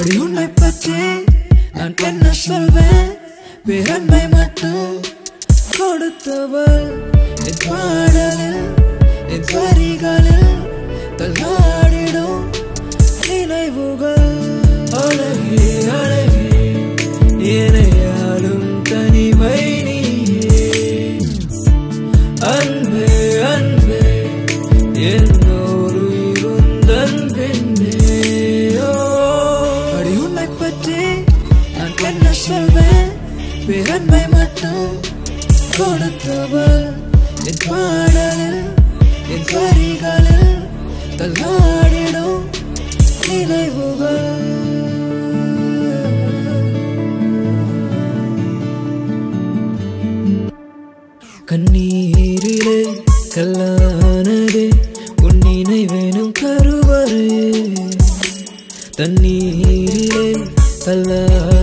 அடி உன்னை பற்றி நான் என்ன சொல்வேன்? பேரன்பை மட்டும் கொடுத்தவள். என் பாடலில் என் வரிகளில் தள்ளாடிடும் நினைவுகள். சொல்வேன் பேரன்பை மட்டும் கொடுத்தவள் என் பாடலில் என் வரிகளில் தள்ளாடிடும் நினைவுகள். கண்ணீரிலே கல்லானது உன் நினைவேனும் கருவறு. தண்ணீரிலே தள்ளாடுதே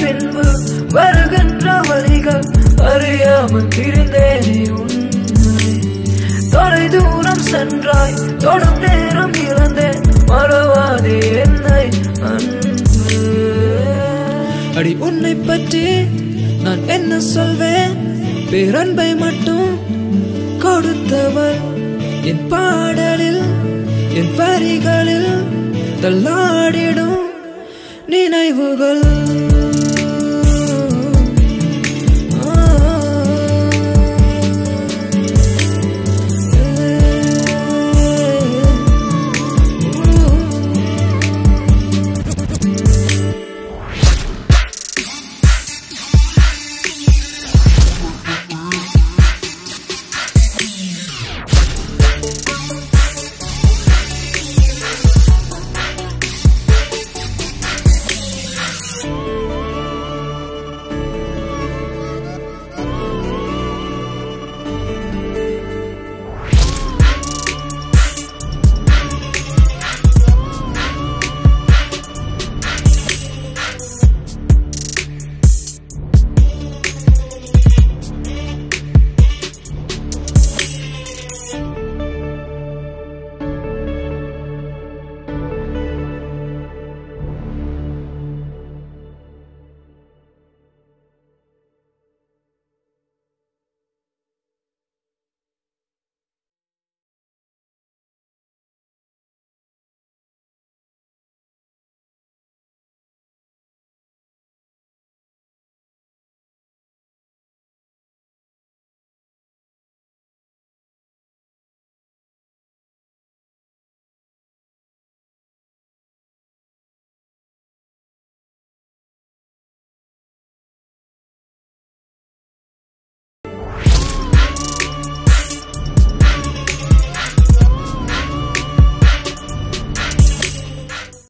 பின்பு வருகின்ற வழிகள் அறியாமல் பிரிந்தேனே உன்னை. தொலை தூரம் சென்றாய் தொடும் நேரம் இழந்தேன் மறவாதே என்னை அடி உன்னை பற்றி நான் என்ன சொல்வேன்? பேரன்பை மட்டும் கொடுத்தவள். என் பாடலில் என் வரிகளில் தள்ளாடிடும் நினைவுகள்.